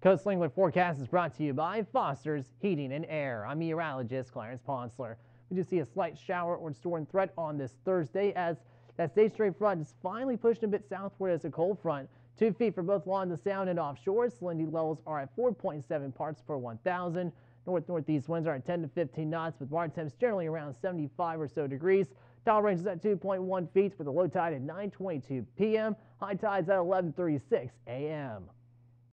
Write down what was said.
Coastal Angler forecast is brought to you by Foster's Heating and Air. I'm meteorologist Clarence Ponsler. We do see a slight shower or storm threat on this Thursday as that stationary front is finally pushed a bit southward as a cold front. Two feet for both along the sound and offshore. Salinity levels are at 4.7 parts per 1,000. North northeast winds are at 10 to 15 knots with water temps generally around 75 or so degrees. Tide range is at 2.1 feet with a low tide at 9:22 p.m. High tides at 11:36 a.m.